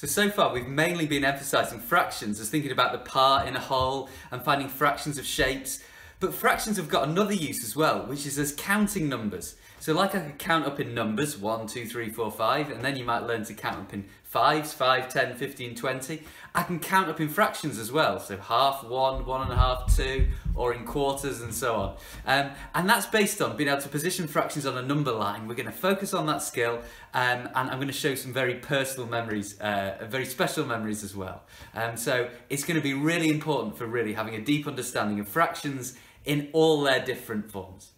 So, so far we've mainly been emphasising fractions as thinking about the part in a whole and finding fractions of shapes. But fractions have got another use as well, which is as counting numbers. So like I could count up in numbers, 1, 2, 3, 4, 5, and then you might learn to count up in fives, 5, 10, 15, 20. I can count up in fractions as well, so half, one, one and a half, two, or in quarters and so on. Um, and that's based on being able to position fractions on a number line. We're going to focus on that skill, um, and I'm going to show some very personal memories, uh, very special memories as well. Um, so it's going to be really important for really having a deep understanding of fractions in all their different forms.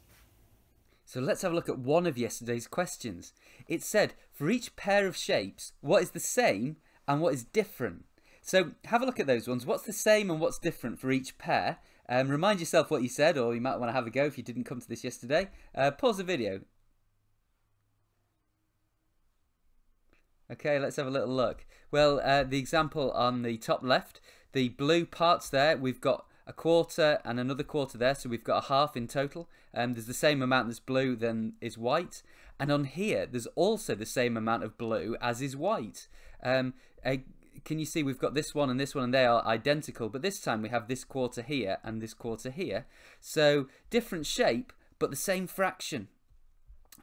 So let's have a look at one of yesterday's questions. It said, for each pair of shapes, what is the same and what is different? So have a look at those ones. What's the same and what's different for each pair? Um, remind yourself what you said, or you might want to have a go if you didn't come to this yesterday. Uh, pause the video. Okay, let's have a little look. Well, uh, the example on the top left, the blue parts there, we've got a quarter and another quarter there, so we've got a half in total. Um, there's the same amount that's blue than is white. And on here, there's also the same amount of blue as is white. Um, can you see we've got this one and this one and they are identical, but this time we have this quarter here and this quarter here. So different shape, but the same fraction.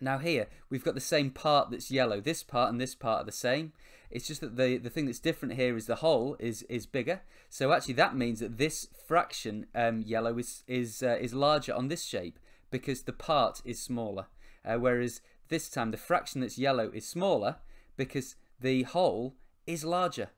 Now here, we've got the same part that's yellow. This part and this part are the same. It's just that the, the thing that's different here is the whole is is bigger. So actually that means that this fraction um, yellow is is uh, is larger on this shape because the part is smaller. Uh, whereas this time the fraction that's yellow is smaller because the whole is larger.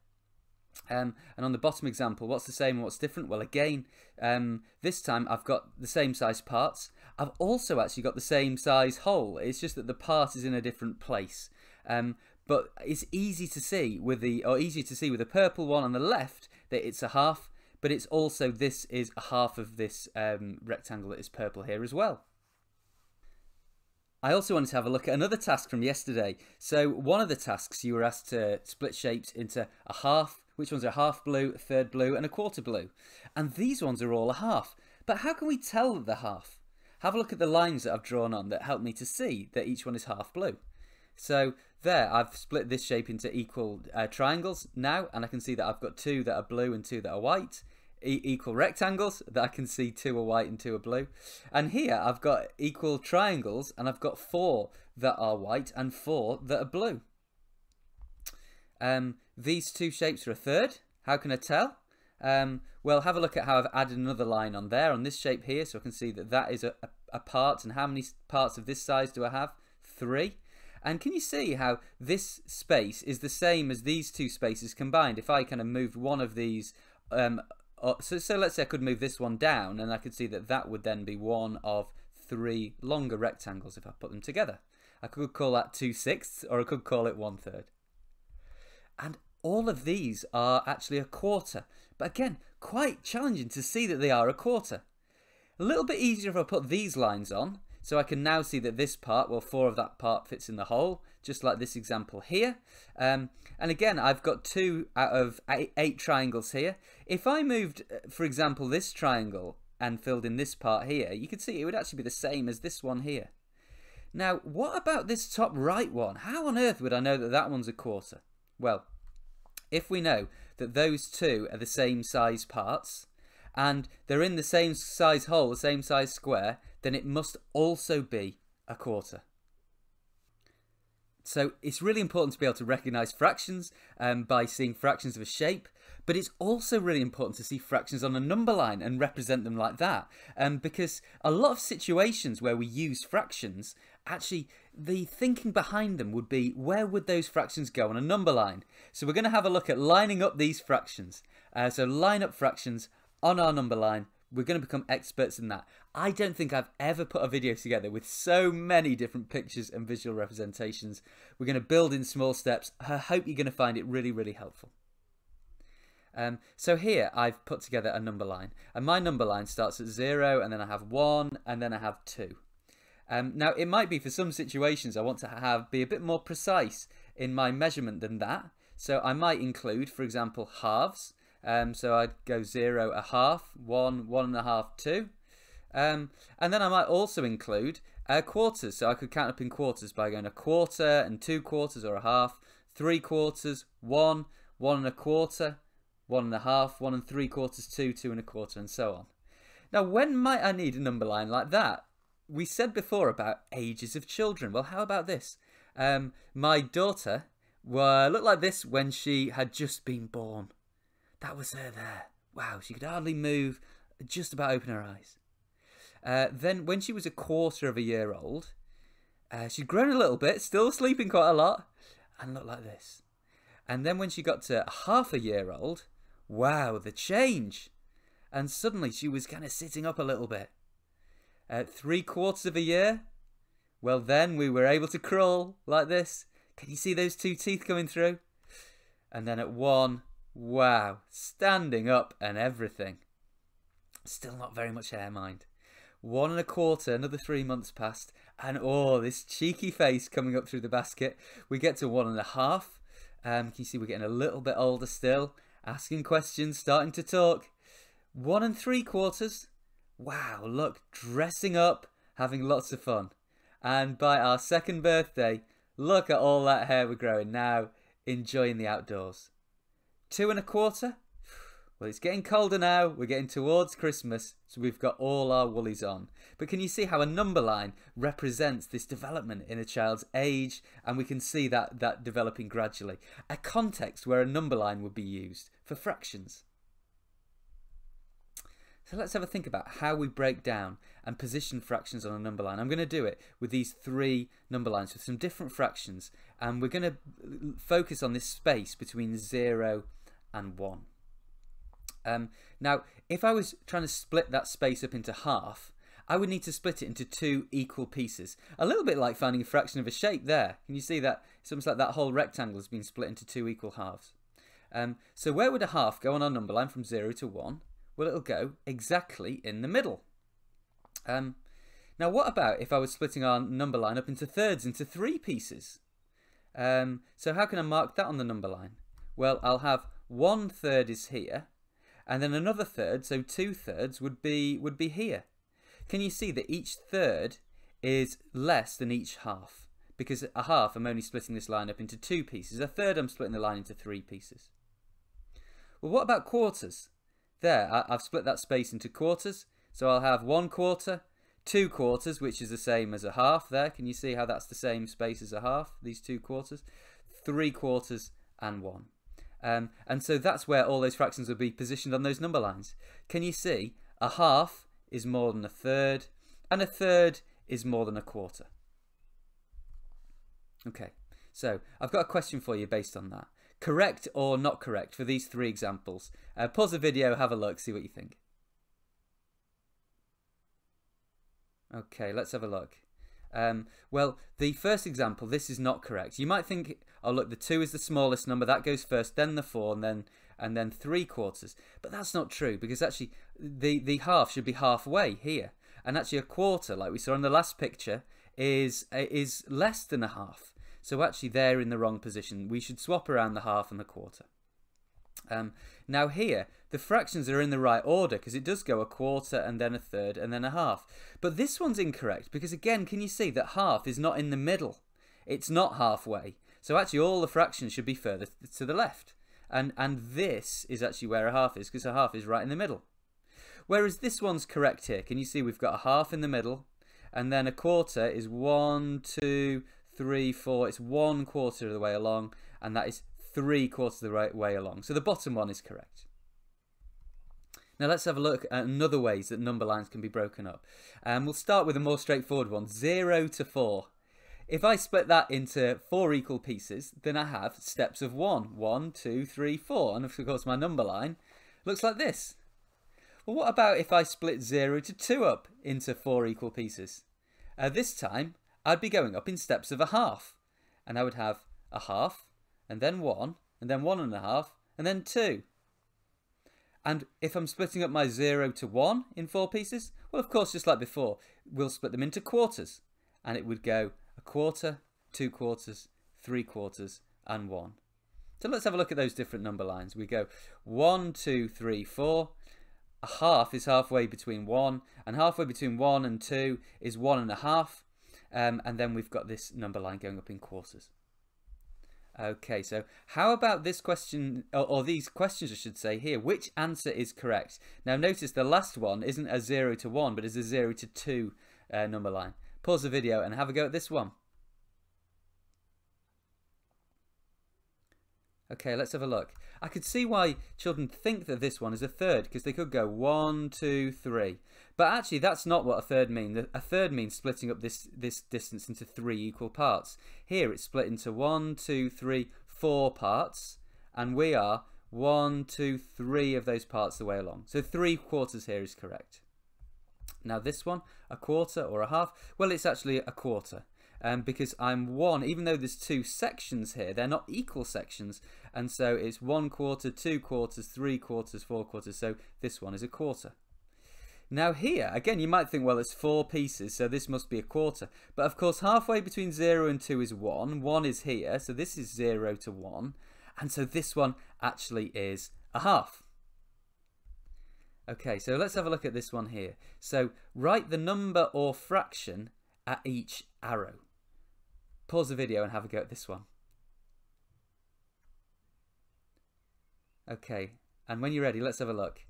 Um, and on the bottom example, what's the same and what's different? Well, again, um, this time I've got the same size parts. I've also actually got the same size whole. It's just that the part is in a different place. Um, but it's easy to see with the or easy to see with the purple one on the left that it's a half but it's also this is a half of this um, rectangle that is purple here as well I also wanted to have a look at another task from yesterday. So one of the tasks you were asked to split shapes into a half, which ones are half blue, third blue and a quarter blue. And these ones are all a half. But how can we tell that they're half? Have a look at the lines that I've drawn on that help me to see that each one is half blue. So there, I've split this shape into equal uh, triangles now, and I can see that I've got two that are blue and two that are white. E equal rectangles that I can see two are white and two are blue. And here I've got equal triangles, and I've got four that are white and four that are blue. Um, these two shapes are a third. How can I tell? Um, well, have a look at how I've added another line on there on this shape here, so I can see that that is a, a, a part. And how many parts of this size do I have? Three. And can you see how this space is the same as these two spaces combined? If I kind of moved one of these, um, so, so let's say I could move this one down and I could see that that would then be one of three longer rectangles if I put them together. I could call that 2 sixths or I could call it one third. And all of these are actually a quarter. But again, quite challenging to see that they are a quarter. A little bit easier if I put these lines on so I can now see that this part, well, four of that part fits in the whole, just like this example here. Um, and again, I've got two out of eight, eight triangles here. If I moved, uh, for example, this triangle and filled in this part here, you could see it would actually be the same as this one here. Now, what about this top right one? How on earth would I know that that one's a quarter? Well, if we know that those two are the same size parts, and they're in the same size whole, the same size square, then it must also be a quarter. So it's really important to be able to recognize fractions um, by seeing fractions of a shape, but it's also really important to see fractions on a number line and represent them like that. Um, because a lot of situations where we use fractions, actually the thinking behind them would be where would those fractions go on a number line? So we're going to have a look at lining up these fractions. Uh, so line up fractions on our number line we're going to become experts in that. I don't think I've ever put a video together with so many different pictures and visual representations. We're going to build in small steps. I hope you're going to find it really, really helpful. Um, so here I've put together a number line and my number line starts at zero and then I have one and then I have two. Um, now it might be for some situations I want to have be a bit more precise in my measurement than that. So I might include, for example, halves. Um, so I'd go zero, a half, one, one and a half, two. Um, and then I might also include uh, quarters. So I could count up in quarters by going a quarter and two quarters or a half, three quarters, one, one and a quarter, one and a half, one and three quarters, two, two and a quarter, and so on. Now, when might I need a number line like that? We said before about ages of children. Well, how about this? Um, my daughter looked like this when she had just been born. That was her there. Wow, she could hardly move, just about open her eyes. Uh, then, when she was a quarter of a year old, uh, she'd grown a little bit, still sleeping quite a lot, and looked like this. And then, when she got to half a year old, wow, the change! And suddenly she was kind of sitting up a little bit. At three quarters of a year, well, then we were able to crawl like this. Can you see those two teeth coming through? And then at one, wow, standing up and everything. Still not very much hair, mind. One and a quarter, another three months passed, and oh, this cheeky face coming up through the basket. We get to one and a half. Um, can you see we're getting a little bit older still? Asking questions, starting to talk. One and three quarters. Wow, look, dressing up, having lots of fun. And by our second birthday, look at all that hair we're growing now, enjoying the outdoors. Two and a quarter, well, it's getting colder now. We're getting towards Christmas, so we've got all our woolies on. But can you see how a number line represents this development in a child's age? And we can see that, that developing gradually. A context where a number line would be used for fractions. So let's have a think about how we break down and position fractions on a number line. I'm going to do it with these three number lines with some different fractions. And we're going to focus on this space between 0 and 1. Um, now, if I was trying to split that space up into half, I would need to split it into two equal pieces. A little bit like finding a fraction of a shape there. Can you see that? It's almost like that whole rectangle has been split into two equal halves. Um, so where would a half go on our number line from 0 to 1? Well, it'll go exactly in the middle. Um, now, what about if I was splitting our number line up into thirds, into three pieces? Um, so how can I mark that on the number line? Well, I'll have one third is here, and then another third, so two thirds, would be would be here. Can you see that each third is less than each half? Because a half, I'm only splitting this line up into two pieces. A third, I'm splitting the line into three pieces. Well, what about quarters? There, I, have split that space into quarters. So I'll have one quarter, two quarters, which is the same as a half there. Can you see how that's the same space as a half, these two quarters? Three quarters and one. Um, and so that's where all those fractions will be positioned on those number lines. Can you see a half is more than a third and a third is more than a quarter? Okay, so I've got a question for you based on that. Correct or not correct for these three examples? Uh, pause the video, have a look, see what you think. Okay, let's have a look. Um, well, the first example, this is not correct. You might think, oh look, the 2 is the smallest number, that goes first, then the 4, and then and then 3 quarters. But that's not true, because actually the, the half should be halfway here. And actually a quarter, like we saw in the last picture, is, is less than a half. So actually they're in the wrong position. We should swap around the half and the quarter. Um, now here, the fractions are in the right order because it does go a quarter and then a third and then a half. But this one's incorrect because again, can you see that half is not in the middle? It's not halfway. So actually all the fractions should be further to the left. And, and this is actually where a half is because a half is right in the middle. Whereas this one's correct here. Can you see we've got a half in the middle and then a quarter is one, two, three, four. It's one quarter of the way along and that is three quarters of the right way along. So the bottom one is correct. Now let's have a look at another ways that number lines can be broken up. Um, we'll start with a more straightforward one, 0 to 4. If I split that into four equal pieces, then I have steps of 1. 1, 2, 3, 4. And of course my number line looks like this. Well, what about if I split 0 to 2 up into four equal pieces? Uh, this time, I'd be going up in steps of a half. And I would have a half, and then one, and then one and a half, and then two. And if I'm splitting up my 0 to 1 in four pieces, well, of course, just like before, we'll split them into quarters. And it would go a quarter, two quarters, three quarters, and 1. So let's have a look at those different number lines. We go one, two, three, four. A half is halfway between 1, and halfway between 1 and 2 is one and a half. Um, and then we've got this number line going up in quarters. Okay, so how about this question, or, or, these questions I should say here, which answer is correct? Now notice the last one isn't a 0 to 1, but is a 0 to 2 uh, number line. Pause the video and have a go at this one. Okay, let's have a look. I could see why children think that this one is a third, because they could go one, two, three. But actually, that's not what a third means. A third means splitting up this, this distance into three equal parts. Here, it's split into one, two, three, four parts. And we are one, two, three of those parts the way along. So three quarters here is correct. Now this one, a quarter or a half, well, it's actually a quarter um, because I'm one, even though there's two sections here, they're not equal sections. And so it's one quarter, two quarters, three quarters, four quarters. So this one is a quarter. Now here, again, you might think, well, it's four pieces, so this must be a quarter. But of course, halfway between 0 and 2 is 1. 1 is here, so this is 0 to 1. And so this one actually is a half. Okay, so let's have a look at this one here. So write the number or fraction at each arrow. Pause the video and have a go at this one. Okay, and when you're ready, let's have a look.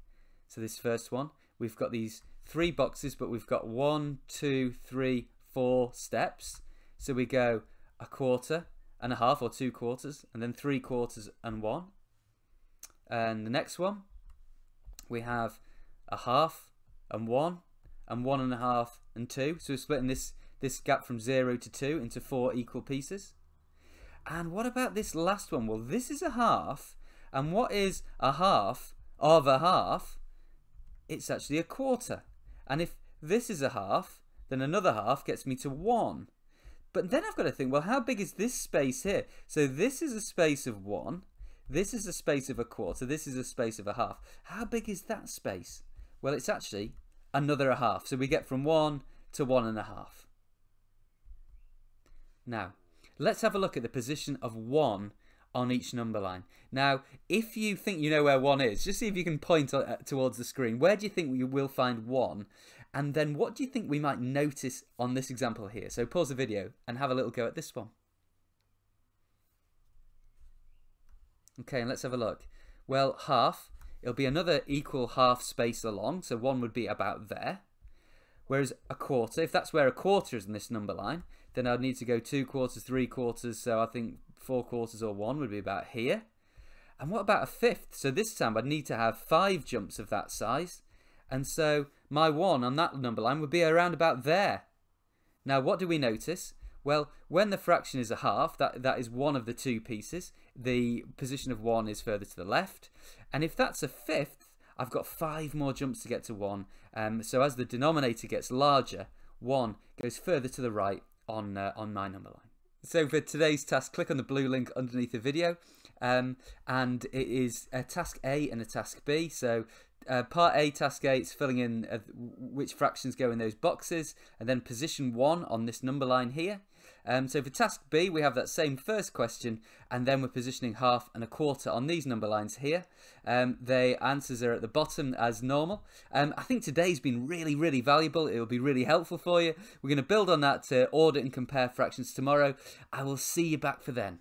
So this first one, we've got these three boxes, but we've got one, two, three, four steps. So we go a quarter and a half or two quarters, and then three quarters and one. And the next one, we have a half and one, and one and a half and two. So we're splitting this this gap from 0 to 2 into four equal pieces. And what about this last one? Well, this is a half. And what is a half of a half? It's actually a quarter. And if this is a half, then another half gets me to 1. But then I've got to think, well, how big is this space here? So this is a space of 1. This is a space of a quarter. This is a space of a half. How big is that space? Well, it's actually another a half. So we get from 1 to one and a half. Now, let's have a look at the position of 1 on each number line. Now, if you think you know where 1 is, just see if you can point uh, towards the screen. Where do you think you will find 1? And then what do you think we might notice on this example here? So pause the video and have a little go at this one. Okay, and let's have a look. Well, half, it'll be another equal half space along, so 1 would be about there. Whereas a quarter, if that's where a quarter is in this number line, then I'd need to go two quarters, three quarters, so I think four quarters or one would be about here. And what about a fifth? So this time I'd need to have five jumps of that size. And so my one on that number line would be around about there. Now what do we notice? Well, when the fraction is a half, that, that is one of the two pieces. The position of one is further to the left. And if that's a fifth, I've got five more jumps to get to one. Um, so as the denominator gets larger, one goes further to the right on uh, on my number line. So for today's task, click on the blue link underneath the video, um, and it is a task A and a task B. So uh, part A, task A, it's filling in uh, which fractions go in those boxes, and then position one on this number line here. Um, so for task B, we have that same first question, and then we're positioning half and a quarter on these number lines here. Um, the answers are at the bottom as normal. Um, I think today's been really, really valuable. It will be really helpful for you. We're going to build on that to order and compare fractions tomorrow. I will see you back for then.